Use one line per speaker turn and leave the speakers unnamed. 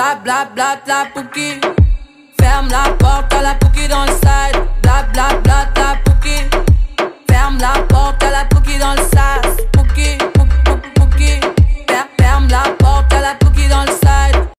Bla bla bla la pouki. Ferme la porte à la pouki dans le side. Bla bla bla la pouki. Ferme la porte à la pouki